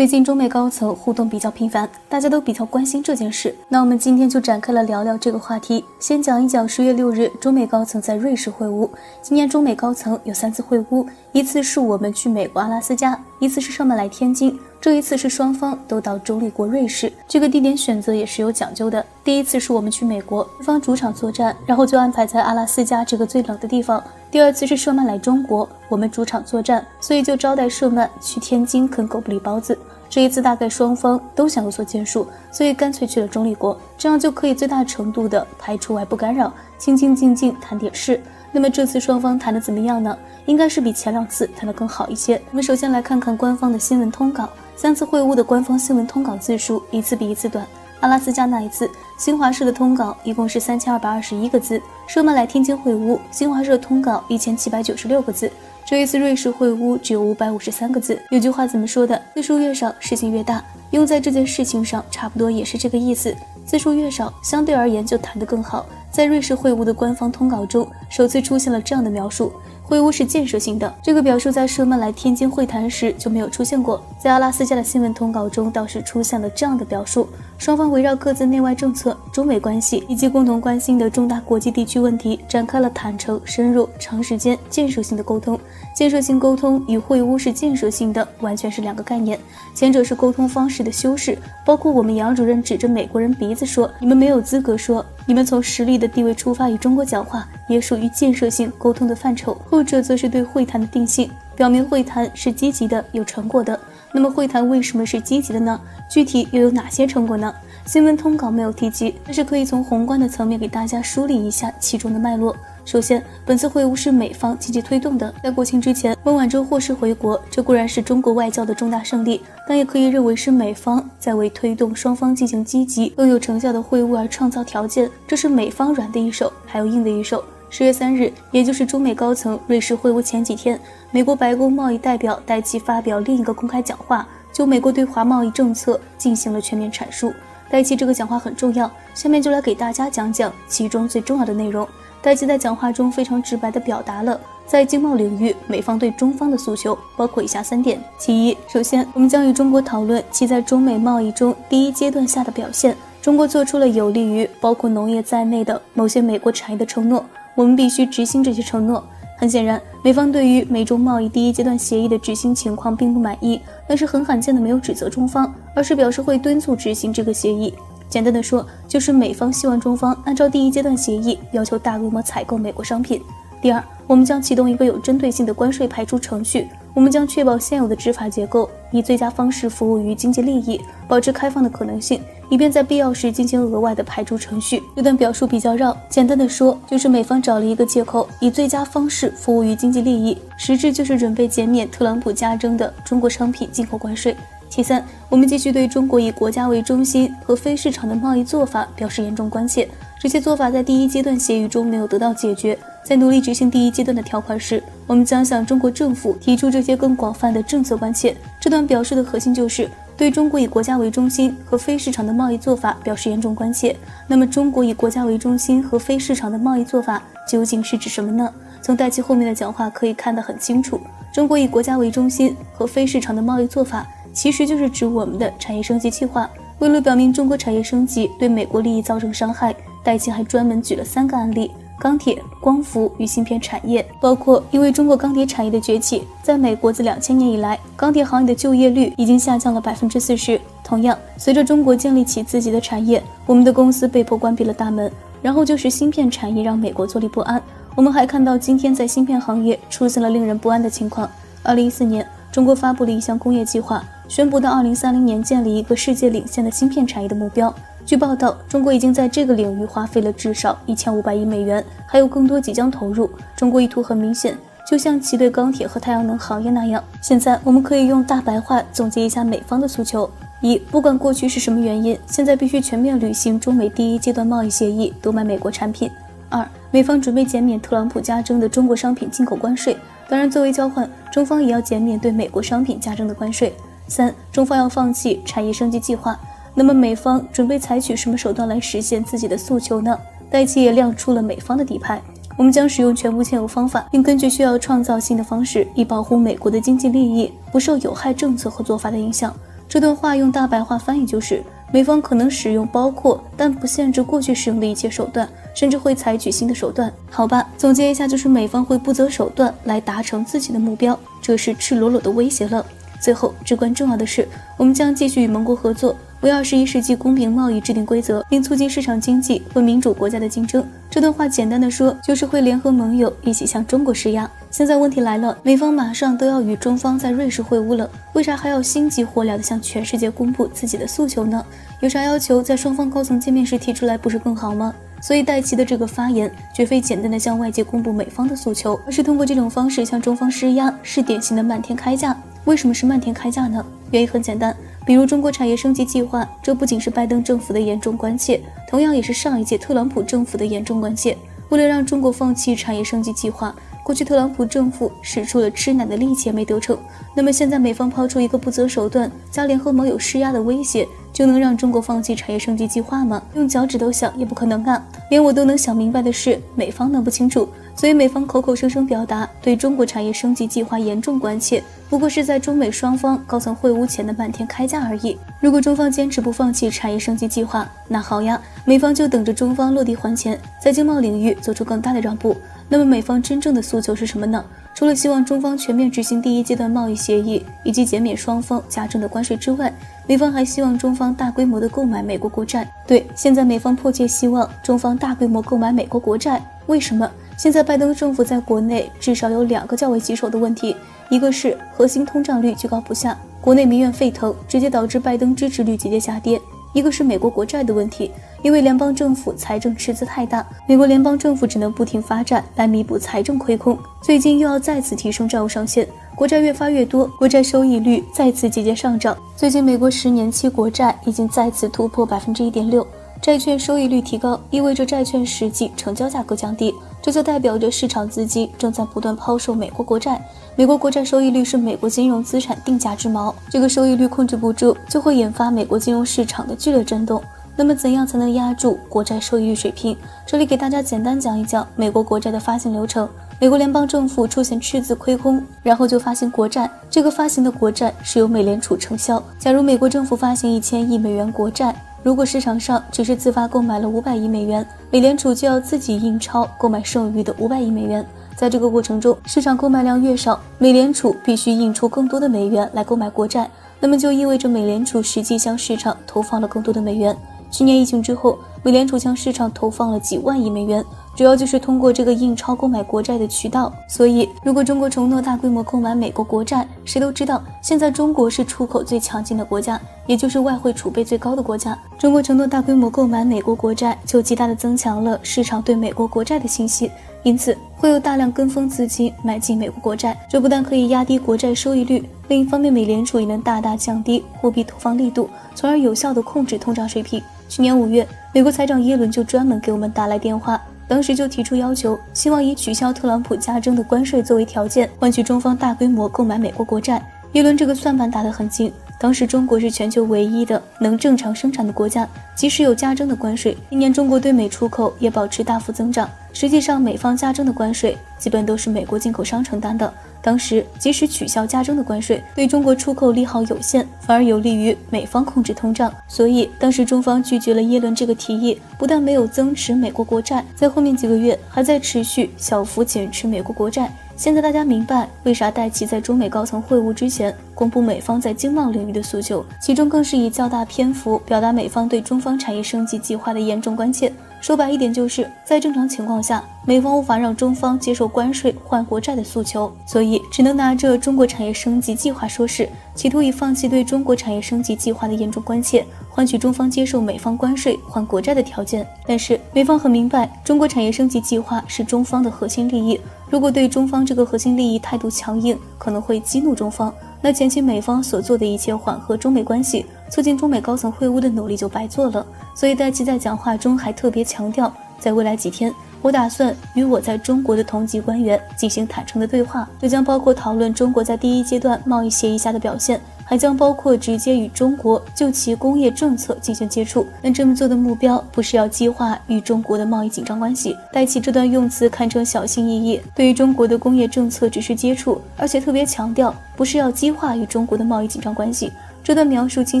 最近中美高层互动比较频繁，大家都比较关心这件事。那我们今天就展开了聊聊这个话题。先讲一讲十月六日中美高层在瑞士会晤。今年中美高层有三次会晤，一次是我们去美国阿拉斯加，一次是上面来天津。这一次是双方都到中立国瑞士，这个地点选择也是有讲究的。第一次是我们去美国，对方主场作战，然后就安排在阿拉斯加这个最冷的地方。第二次是舍曼来中国，我们主场作战，所以就招待舍曼去天津啃狗不理包子。这一次大概双方都想有所建树，所以干脆去了中立国，这样就可以最大程度的排除外部干扰，清清静静谈点事。那么这次双方谈的怎么样呢？应该是比前两次谈的更好一些。我们首先来看看官方的新闻通稿。三次会晤的官方新闻通稿字数一次比一次短。阿拉斯加那一次，新华社的通稿一共是三千二百二十一个字。舍曼来天津会晤，新华社通稿一千七百九十六个字。这一次瑞士会晤只有五百五十三个字。有句话怎么说的？字数越少，事情越大。用在这件事情上，差不多也是这个意思。字数越少，相对而言就谈得更好。在瑞士会晤的官方通稿中，首次出现了这样的描述。会晤是建设性的，这个表述在舍曼来天津会谈时就没有出现过。在阿拉斯加的新闻通稿中倒是出现了这样的表述：双方围绕各自内外政策、中美关系以及共同关心的重大国际地区问题，展开了坦诚、深入、长时间、建设性的沟通。建设性沟通与会晤是建设性的，完全是两个概念。前者是沟通方式的修饰，包括我们杨主任指着美国人鼻子说：“你们没有资格说。”你们从实力的地位出发与中国讲话，也属于建设性沟通的范畴。后者则是对会谈的定性，表明会谈是积极的、有成果的。那么会谈为什么是积极的呢？具体又有哪些成果呢？新闻通稿没有提及，但是可以从宏观的层面给大家梳理一下其中的脉络。首先，本次会晤是美方积极推动的。在国庆之前，孟晚舟获释回国，这固然是中国外交的重大胜利，但也可以认为是美方在为推动双方进行积极、更有成效的会晤而创造条件。这是美方软的一手，还有硬的一手。十月三日，也就是中美高层瑞士会晤前几天，美国白宫贸易代表戴奇发表另一个公开讲话，就美国对华贸易政策进行了全面阐述。戴奇这个讲话很重要，下面就来给大家讲讲其中最重要的内容。戴季在讲话中非常直白地表达了在经贸领域美方对中方的诉求，包括以下三点：其一，首先，我们将与中国讨论其在中美贸易中第一阶段下的表现。中国做出了有利于包括农业在内的某些美国产业的承诺，我们必须执行这些承诺。很显然，美方对于美中贸易第一阶段协议的执行情况并不满意，但是很罕见的没有指责中方，而是表示会敦促执行这个协议。简单的说，就是美方希望中方按照第一阶段协议要求大规模采购美国商品。第二，我们将启动一个有针对性的关税排除程序，我们将确保现有的执法结构以最佳方式服务于经济利益，保持开放的可能性，以便在必要时进行额外的排除程序。这段表述比较绕，简单的说，就是美方找了一个借口，以最佳方式服务于经济利益，实质就是准备减免特朗普加征的中国商品进口关税。其三，我们继续对中国以国家为中心和非市场的贸易做法表示严重关切。这些做法在第一阶段协议中没有得到解决。在努力执行第一阶段的条款时，我们将向中国政府提出这些更广泛的政策关切。这段表述的核心就是对中国以国家为中心和非市场的贸易做法表示严重关切。那么，中国以国家为中心和非市场的贸易做法究竟是指什么呢？从戴奇后面的讲话可以看得很清楚，中国以国家为中心和非市场的贸易做法。其实就是指我们的产业升级计划。为了表明中国产业升级对美国利益造成伤害，戴奇还专门举了三个案例：钢铁、光伏与芯片产业。包括因为中国钢铁产业的崛起，在美国自两千年以来，钢铁行业的就业率已经下降了百分之四十。同样，随着中国建立起自己的产业，我们的公司被迫关闭了大门。然后就是芯片产业让美国坐立不安。我们还看到今天在芯片行业出现了令人不安的情况。二零一四年，中国发布了一项工业计划。宣布到二零三零年建立一个世界领先的芯片产业的目标。据报道，中国已经在这个领域花费了至少一千五百亿美元，还有更多即将投入。中国意图很明显，就像其对钢铁和太阳能行业那样。现在我们可以用大白话总结一下美方的诉求：一，不管过去是什么原因，现在必须全面履行中美第一阶段贸易协议，多买美国产品；二，美方准备减免特朗普加征的中国商品进口关税，当然作为交换，中方也要减免对美国商品加征的关税。三，中方要放弃产业升级计划，那么美方准备采取什么手段来实现自己的诉求呢？戴奇也亮出了美方的底牌，我们将使用全部现有方法，并根据需要创造新的方式，以保护美国的经济利益不受有害政策和做法的影响。这段话用大白话翻译就是：美方可能使用包括但不限制过去使用的一切手段，甚至会采取新的手段。好吧，总结一下，就是美方会不择手段来达成自己的目标，这是赤裸裸的威胁了。最后，至关重要的是，我们将继续与盟国合作，为二十一世纪公平贸易制定规则，并促进市场经济和民主国家的竞争。这段话简单的说，就是会联合盟友一起向中国施压。现在问题来了，美方马上都要与中方在瑞士会晤了，为啥还要心急火燎地向全世界公布自己的诉求呢？有啥要求，在双方高层见面时提出来，不是更好吗？所以戴奇的这个发言绝非简单的向外界公布美方的诉求，而是通过这种方式向中方施压，是典型的漫天开价。为什么是漫天开价呢？原因很简单，比如中国产业升级计划，这不仅是拜登政府的严重关切，同样也是上一届特朗普政府的严重关切。为了让中国放弃产业升级计划，过去特朗普政府使出了吃奶的力气也没得逞。那么现在美方抛出一个不择手段加联合盟友施压的威胁，就能让中国放弃产业升级计划吗？用脚趾头想也不可能啊！连我都能想明白的事，美方能不清楚？所以美方口口声声表达对中国产业升级计划严重关切，不过是在中美双方高层会晤前的漫天开价而已。如果中方坚持不放弃产业升级计划，那好呀，美方就等着中方落地还钱，在经贸领域做出更大的让步。那么美方真正的诉求是什么呢？除了希望中方全面执行第一阶段贸易协议以及减免双方加征的关税之外，美方还希望中方大规模的购买美国国债。对，现在美方迫切希望中方大规模购买美国国债，为什么？现在拜登政府在国内至少有两个较为棘手的问题，一个是核心通胀率居高不下，国内民怨沸腾，直接导致拜登支持率节节下跌；一个是美国国债的问题，因为联邦政府财政赤字太大，美国联邦政府只能不停发债来弥补财政亏空。最近又要再次提升债务上限，国债越发越多，国债收益率再次节节上涨。最近美国十年期国债已经再次突破百分之一点六，债券收益率提高，意味着债券实际成交价格降低。这就代表着市场资金正在不断抛售美国国债，美国国债收益率是美国金融资产定价之锚，这个收益率控制不住，就会引发美国金融市场的剧烈震动。那么，怎样才能压住国债收益率水平？这里给大家简单讲一讲美国国债的发行流程。美国联邦政府出现赤字亏空，然后就发行国债，这个发行的国债是由美联储承销。假如美国政府发行一千亿美元国债。如果市场上只是自发购买了五百亿美元，美联储就要自己印钞购买剩余的五百亿美元。在这个过程中，市场购买量越少，美联储必须印出更多的美元来购买国债，那么就意味着美联储实际向市场投放了更多的美元。去年疫情之后，美联储向市场投放了几万亿美元。主要就是通过这个印钞购买国债的渠道，所以如果中国承诺大规模购买美国国债，谁都知道现在中国是出口最强劲的国家，也就是外汇储备最高的国家。中国承诺大规模购买美国国债，就极大的增强了市场对美国国债的信心，因此会有大量跟风资金买进美国国债。这不但可以压低国债收益率，另一方面美联储也能大大降低货币投放力度，从而有效的控制通胀水平。去年五月，美国财长耶伦就专门给我们打来电话。当时就提出要求，希望以取消特朗普加征的关税作为条件，换取中方大规模购买美国国债。耶伦这个算盘打得很精。当时中国是全球唯一的能正常生产的国家，即使有加征的关税，今年中国对美出口也保持大幅增长。实际上，美方加征的关税基本都是美国进口商承担的。当时即使取消加征的关税，对中国出口利好有限，反而有利于美方控制通胀。所以当时中方拒绝了耶伦这个提议，不但没有增持美国国债，在后面几个月还在持续小幅减持美国国债。现在大家明白为啥戴奇在中美高层会晤之前公布美方在经贸领域的诉求，其中更是以较大篇幅表达美方对中方产业升级计划的严重关切。说白一点，就是在正常情况下，美方无法让中方接受关税换国债的诉求，所以只能拿着中国产业升级计划说事，企图以放弃对中国产业升级计划的严重关切，换取中方接受美方关税换国债的条件。但是美方很明白，中国产业升级计划是中方的核心利益，如果对中方这个核心利益态度强硬，可能会激怒中方。那前期美方所做的一切缓和中美关系、促进中美高层会晤的努力就白做了。所以戴奇在讲话中还特别强调，在未来几天，我打算与我在中国的同级官员进行坦诚的对话，这将包括讨论中国在第一阶段贸易协议下的表现。还将包括直接与中国就其工业政策进行接触，但这么做的目标不是要激化与中国的贸易紧张关系。戴奇这段用词堪称小心翼翼，对于中国的工业政策只是接触，而且特别强调不是要激化与中国的贸易紧张关系，这段描述清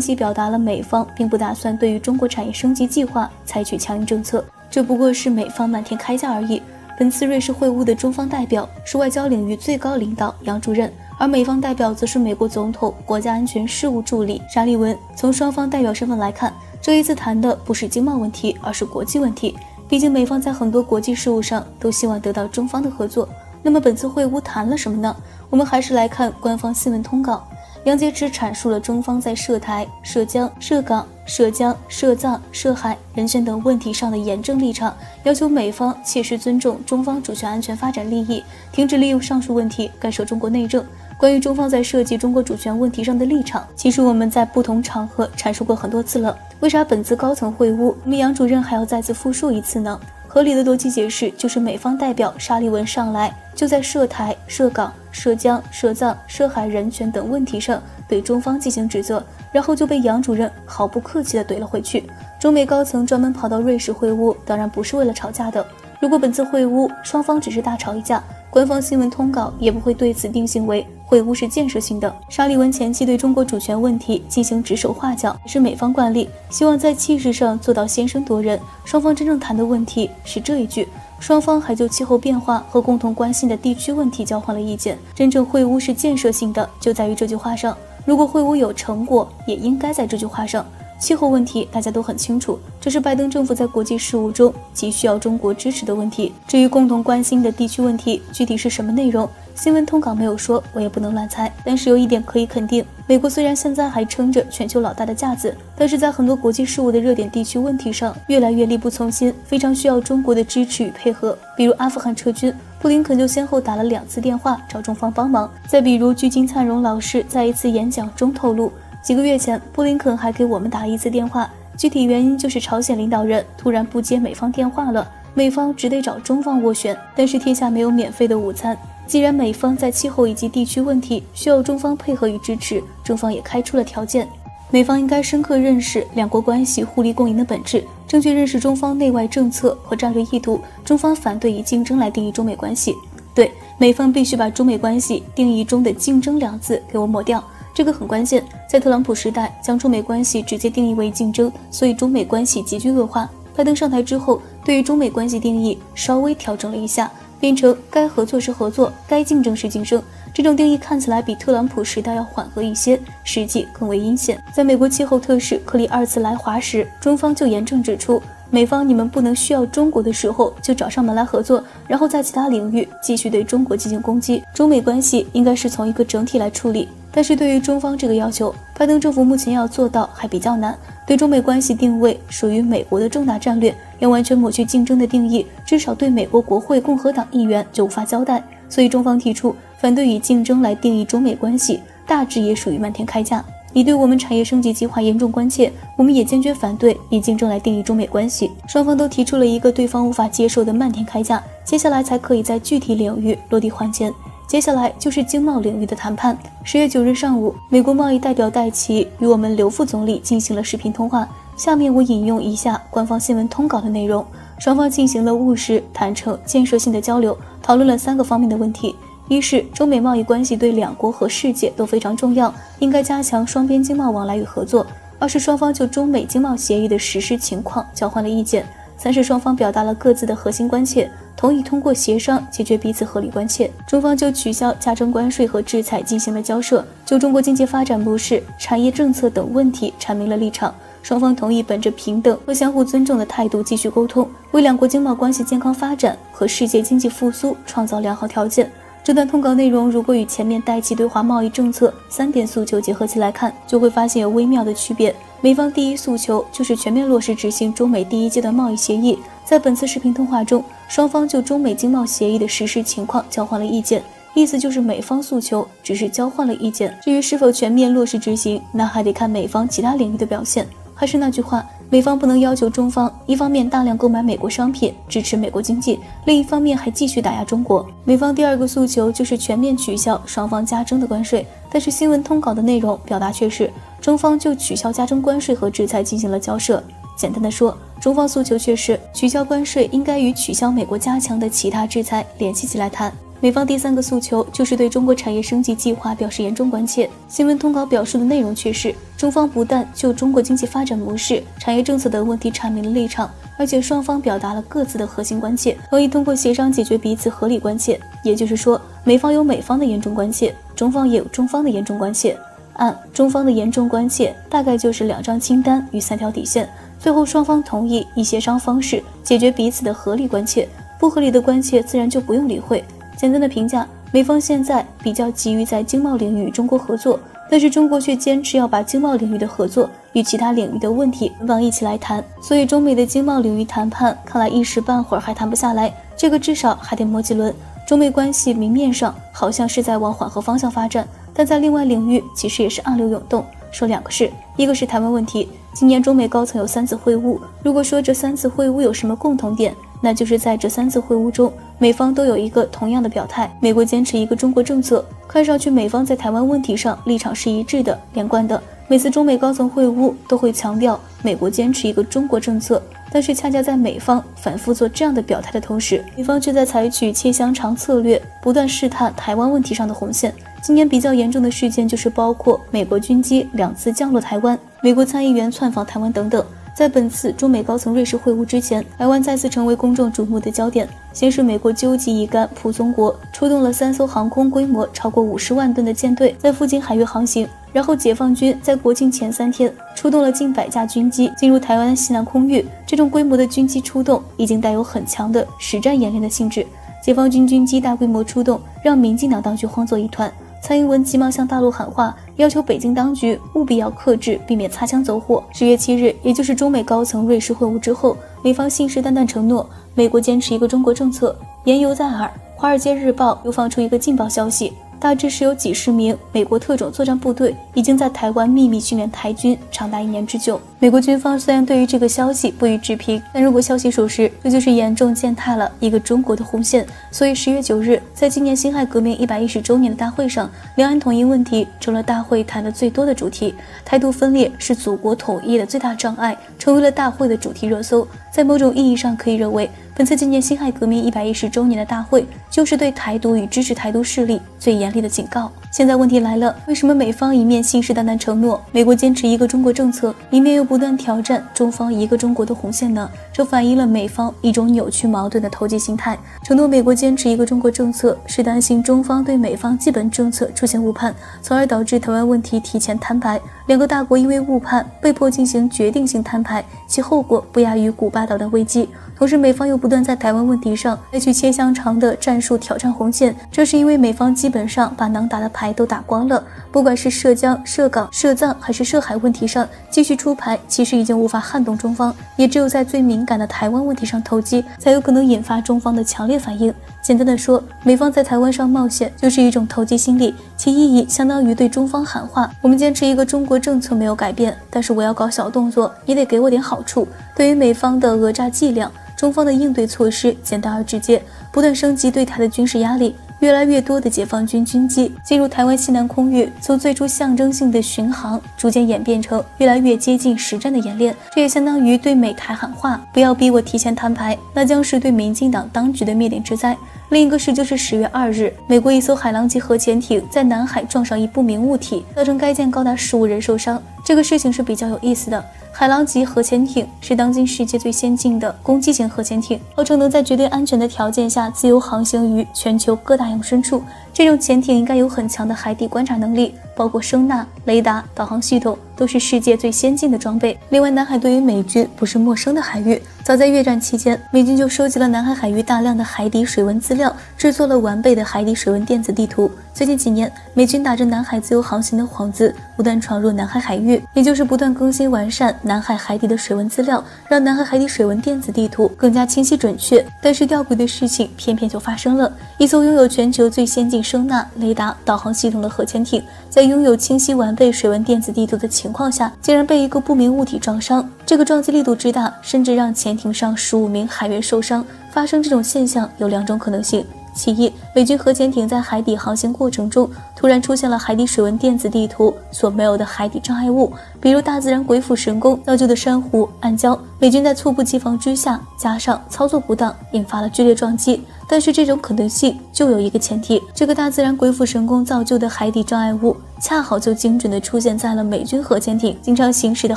晰表达了美方并不打算对于中国产业升级计划采取强硬政策，这不过是美方漫天开价而已。本次瑞士会晤的中方代表是外交领域最高领导杨主任，而美方代表则是美国总统国家安全事务助理沙利文。从双方代表身份来看，这一次谈的不是经贸问题，而是国际问题。毕竟美方在很多国际事务上都希望得到中方的合作。那么本次会晤谈了什么呢？我们还是来看官方新闻通稿。杨洁篪阐述了中方在涉台、涉疆、涉港、涉疆、涉藏、涉海、人权等问题上的严正立场，要求美方切实尊重中方主权、安全、发展利益，停止利用上述问题干涉中国内政。关于中方在涉及中国主权问题上的立场，其实我们在不同场合阐述过很多次了。为啥本次高层会晤，我们杨主任还要再次复述一次呢？合理的逻辑解释就是，美方代表沙利文上来就在涉台、涉港、涉疆、涉藏、涉海人权等问题上对中方进行指责，然后就被杨主任毫不客气地怼了回去。中美高层专门跑到瑞士会晤，当然不是为了吵架的。如果本次会晤双方只是大吵一架，官方新闻通稿也不会对此定性为。会晤是建设性的。沙利文前期对中国主权问题进行指手画脚，是美方惯例，希望在气势上做到先声夺人。双方真正谈的问题是这一句，双方还就气候变化和共同关心的地区问题交换了意见。真正会晤是建设性的，就在于这句话上。如果会晤有成果，也应该在这句话上。气候问题大家都很清楚，这是拜登政府在国际事务中急需要中国支持的问题。至于共同关心的地区问题，具体是什么内容，新闻通稿没有说，我也不能乱猜。但是有一点可以肯定，美国虽然现在还撑着全球老大的架子，但是在很多国际事务的热点地区问题上，越来越力不从心，非常需要中国的支持与配合。比如阿富汗撤军，布林肯就先后打了两次电话找中方帮忙。再比如，据金灿荣老师在一次演讲中透露。几个月前，布林肯还给我们打了一次电话，具体原因就是朝鲜领导人突然不接美方电话了，美方只得找中方斡旋。但是天下没有免费的午餐，既然美方在气候以及地区问题需要中方配合与支持，中方也开出了条件。美方应该深刻认识两国关系互利共赢的本质，正确认识中方内外政策和战略意图。中方反对以竞争来定义中美关系，对美方必须把中美关系定义中的竞争两字给我抹掉。这个很关键，在特朗普时代，将中美关系直接定义为竞争，所以中美关系急剧恶化。拜登上台之后，对于中美关系定义稍微调整了一下，变成该合作是合作，该竞争是竞争。这种定义看起来比特朗普时代要缓和一些，实际更为阴险。在美国气候特使克里二次来华时，中方就严正指出，美方你们不能需要中国的时候就找上门来合作，然后在其他领域继续对中国进行攻击。中美关系应该是从一个整体来处理。但是对于中方这个要求，拜登政府目前要做到还比较难。对中美关系定位属于美国的重大战略，要完全抹去竞争的定义，至少对美国国会共和党议员就无法交代。所以中方提出反对以竞争来定义中美关系，大致也属于漫天开价。你对我们产业升级计划严重关切，我们也坚决反对以竞争来定义中美关系。双方都提出了一个对方无法接受的漫天开价，接下来才可以在具体领域落地还钱。接下来就是经贸领域的谈判。十月九日上午，美国贸易代表戴奇与我们刘副总理进行了视频通话。下面我引用一下官方新闻通稿的内容：双方进行了务实、坦诚、建设性的交流，讨论了三个方面的问题：一是中美贸易关系对两国和世界都非常重要，应该加强双边经贸往来与合作；二是双方就中美经贸协议的实施情况交换了意见；三是双方表达了各自的核心关切。同意通过协商解决彼此合理关切，中方就取消加征关税和制裁进行了交涉，就中国经济发展模式、产业政策等问题阐明了立场。双方同意本着平等和相互尊重的态度继续沟通，为两国经贸关系健康发展和世界经济复苏创造良好条件。这段通稿内容如果与前面代际对华贸易政策三点诉求结合起来看，就会发现有微妙的区别。美方第一诉求就是全面落实执行中美第一阶段贸易协议。在本次视频通话中，双方就中美经贸协议的实施情况交换了意见，意思就是美方诉求只是交换了意见，至于是否全面落实执行，那还得看美方其他领域的表现。还是那句话，美方不能要求中方一方面大量购买美国商品支持美国经济，另一方面还继续打压中国。美方第二个诉求就是全面取消双方加征的关税，但是新闻通稿的内容表达却是中方就取消加征关税和制裁进行了交涉。简单的说，中方诉求却是取消关税应该与取消美国加强的其他制裁联系起来谈。美方第三个诉求就是对中国产业升级计划表示严重关切。新闻通稿表述的内容却是，中方不但就中国经济发展模式、产业政策等问题阐明了立场，而且双方表达了各自的核心关切，同意通过协商解决彼此合理关切。也就是说，美方有美方的严重关切，中方也有中方的严重关切。按中方的严重关切，大概就是两张清单与三条底线，最后双方同意以协商方式解决彼此的合理关切，不合理的关切自然就不用理会。简单的评价，美方现在比较急于在经贸领域与中国合作，但是中国却坚持要把经贸领域的合作与其他领域的问题往一起来谈，所以中美的经贸领域谈判看来一时半会儿还谈不下来，这个至少还得磨几轮。中美关系明面上好像是在往缓和方向发展，但在另外领域其实也是暗流涌动。说两个事，一个是台湾问题，今年中美高层有三次会晤，如果说这三次会晤有什么共同点？那就是在这三次会晤中，美方都有一个同样的表态：美国坚持一个中国政策。看上去美方在台湾问题上立场是一致的、连贯的。每次中美高层会晤都会强调美国坚持一个中国政策，但是恰恰在美方反复做这样的表态的同时，美方却在采取切香肠策略，不断试探台湾问题上的红线。今年比较严重的事件就是包括美国军机两次降落台湾、美国参议员窜访台湾等等。在本次中美高层瑞士会晤之前，台湾再次成为公众瞩目的焦点。先是美国纠集一干普松国出动了三艘航空规模超过五十万吨的舰队，在附近海域航行。然后解放军在国庆前三天出动了近百架军机进入台湾西南空域。这种规模的军机出动已经带有很强的实战演练的性质。解放军军机大规模出动，让民进党当局慌作一团。蔡英文急忙向大陆喊话，要求北京当局务必要克制，避免擦枪走火。十月七日，也就是中美高层瑞士会晤之后，美方信誓旦旦承诺美国坚持一个中国政策，言犹在耳。《华尔街日报》又放出一个劲爆消息。大致是有几十名美国特种作战部队已经在台湾秘密训练台军长达一年之久。美国军方虽然对于这个消息不予置评，但如果消息属实，这就是严重践踏了一个中国的红线。所以十月九日，在今年辛亥革命一百一十周年的大会上，两岸统一问题成了大会谈的最多的主题。台独分裂是祖国统一的最大障碍，成为了大会的主题热搜。在某种意义上，可以认为。本次纪念辛亥革命一百一十周年的大会，就是对台独与支持台独势力最严厉的警告。现在问题来了，为什么美方一面信誓旦旦承诺美国坚持一个中国政策，一面又不断挑战中方一个中国的红线呢？这反映了美方一种扭曲矛盾的投机心态。承诺美国坚持一个中国政策，是担心中方对美方基本政策出现误判，从而导致台湾问题提前摊牌。两个大国因为误判被迫进行决定性摊牌，其后果不亚于古巴导弹危机。同时，美方又不断在台湾问题上采取切香肠的战术挑战红线，这是因为美方基本上把能打的牌都打光了。不管是涉疆、涉港、涉藏还是涉海问题上继续出牌，其实已经无法撼动中方。也只有在最敏感的台湾问题上投机，才有可能引发中方的强烈反应。简单的说，美方在台湾上冒险就是一种投机心理，其意义相当于对中方喊话：我们坚持一个中国政策没有改变，但是我要搞小动作，你得给我点好处。对于美方的讹诈伎俩。中方的应对措施简单而直接，不断升级对台的军事压力，越来越多的解放军军机进入台湾西南空域，从最初象征性的巡航，逐渐演变成越来越接近实战的演练。这也相当于对美台喊话：不要逼我提前摊牌，那将是对民进党当局的灭顶之灾。另一个事就是十月二日，美国一艘海狼级核潜艇在南海撞上一不明物体，造成该舰高达十五人受伤。这个事情是比较有意思的。海狼级核潜艇是当今世界最先进的攻击型核潜艇，号称能在绝对安全的条件下自由航行于全球各大洋深处。这种潜艇应该有很强的海底观察能力，包括声呐、雷达、导航系统都是世界最先进的装备。另外，南海对于美军不是陌生的海域，早在越战期间，美军就收集了南海海域大量的海底水文资料，制作了完备的海底水文电子地图。最近几年，美军打着南海自由航行的幌子，不断闯入南海海域，也就是不断更新完善南海海底的水文资料，让南海海底水文电子地图更加清晰准确。但是吊诡的事情偏偏就发生了，一艘拥有全球最先进声呐、雷达、导航系统的核潜艇，在拥有清晰完备水文电子地图的情况下，竟然被一个不明物体撞伤。这个撞击力度之大，甚至让潜艇上十五名海员受伤。发生这种现象有两种可能性。其一，美军核潜艇在海底航行过程中突然出现了海底水文电子地图所没有的海底障碍物，比如大自然鬼斧神工造就的珊瑚、暗礁。美军在猝不及防之下，加上操作不当，引发了剧烈撞击。但是这种可能性就有一个前提：这个大自然鬼斧神工造就的海底障碍物，恰好就精准地出现在了美军核潜艇经常行驶的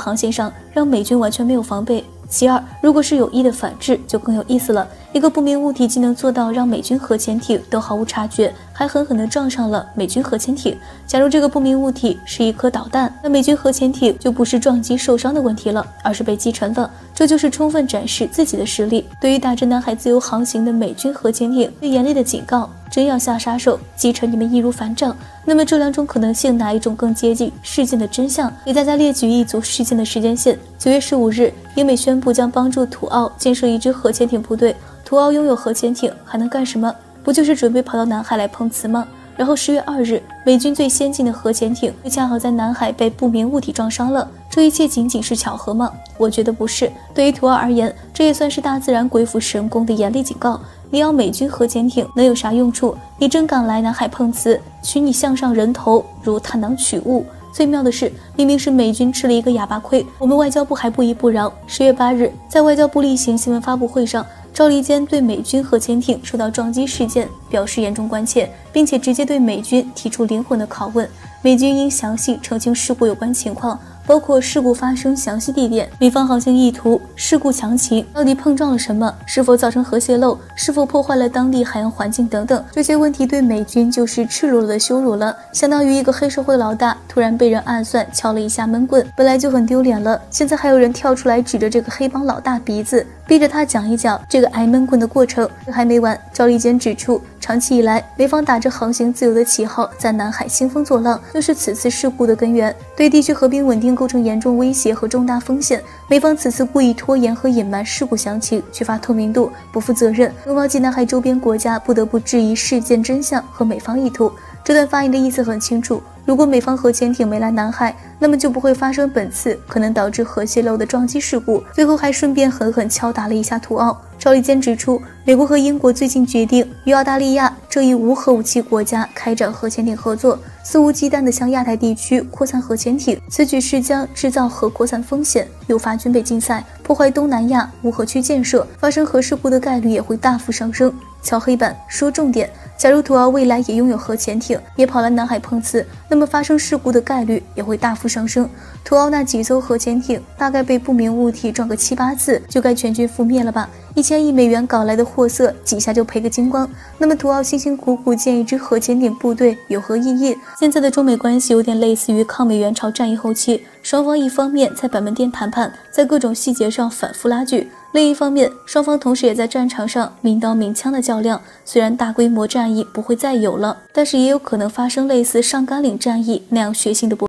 航线上，让美军完全没有防备。其二，如果是有意的反制，就更有意思了。一个不明物体既能做到让美军核潜艇都毫无察觉，还狠狠地撞上了美军核潜艇。假如这个不明物体是一颗导弹，那美军核潜艇就不是撞击受伤的问题了，而是被击沉了。这就是充分展示自己的实力。对于打着南海自由航行的美军核潜艇，最严厉的警告：真要下杀手，击沉你们易如反掌。那么这两种可能性，哪一种更接近事件的真相？给大家列举一组事件的时间线：九月十五日，英美宣布将帮助土澳建设一支核潜艇部队。土澳拥有核潜艇，还能干什么？不就是准备跑到南海来碰瓷吗？然后十月二日，美军最先进的核潜艇就恰好在南海被不明物体撞伤了。这一切仅仅是巧合吗？我觉得不是。对于土澳而言，这也算是大自然鬼斧神工的严厉警告。你要美军核潜艇能有啥用处？你真敢来南海碰瓷，取你项上人头如探囊取物。最妙的是，明明是美军吃了一个哑巴亏，我们外交部还不依不饶。十月八日，在外交部例行新闻发布会上。赵立坚对美军核潜艇受到撞击事件表示严重关切，并且直接对美军提出灵魂的拷问。美军应详细澄清事故有关情况。包括事故发生详细地点、美方航行意图、事故详情、到底碰撞了什么、是否造成核泄漏、是否破坏了当地海洋环境等等这些问题，对美军就是赤裸裸的羞辱了，相当于一个黑社会老大突然被人暗算敲了一下闷棍，本来就很丢脸了，现在还有人跳出来指着这个黑帮老大鼻子，逼着他讲一讲这个挨闷棍的过程。这还没完，赵立坚指出。长期以来，美方打着航行自由的旗号，在南海兴风作浪，就是此次事故的根源，对地区和平稳定构成严重威胁和重大风险。美方此次故意拖延和隐瞒事故详情，缺乏透明度，不负责任，俄方及南海周边国家不得不质疑事件真相和美方意图。这段发言的意思很清楚。如果美方核潜艇没来南海，那么就不会发生本次可能导致核泄漏的撞击事故。最后还顺便狠狠敲打了一下土澳。赵立坚指出，美国和英国最近决定与澳大利亚这一无核武器国家开展核潜艇合作，肆无忌惮地向亚太地区扩散核潜艇。此举是将制造核扩散风险，诱发军备竞赛，破坏东南亚无核区建设，发生核事故的概率也会大幅上升。敲黑板，说重点。假如土澳未来也拥有核潜艇，也跑来南海碰瓷，那么发生事故的概率也会大幅上升。土澳那几艘核潜艇，大概被不明物体撞个七八次，就该全军覆灭了吧？一千亿美元搞来的货色，几下就赔个精光。那么土澳辛辛苦苦建一支核潜艇部队，有何意义？现在的中美关系有点类似于抗美援朝战役后期，双方一方面在板门店谈判，在各种细节上反复拉锯。另一方面，双方同时也在战场上明刀明枪的较量。虽然大规模战役不会再有了，但是也有可能发生类似上甘岭战役那样血腥的搏。